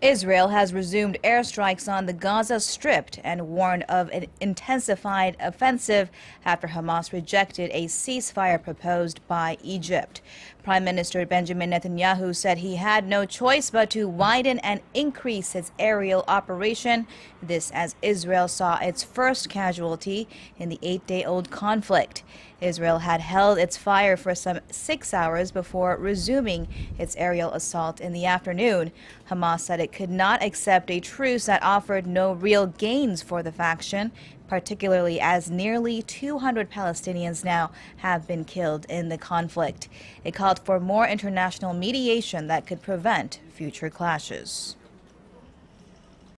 Israel has resumed airstrikes on the Gaza Strip and warned of an intensified offensive after Hamas rejected a ceasefire proposed by Egypt. Prime Minister Benjamin Netanyahu said he had no choice but to widen and increase its aerial operation. This as Israel saw its first casualty in the eight day old conflict. Israel had held its fire for some six hours before resuming its aerial assault in the afternoon. Hamas said it could not accept a truce that offered no real gains for the faction, particularly as nearly 200 Palestinians now have been killed in the conflict. It called for more international mediation that could prevent future clashes.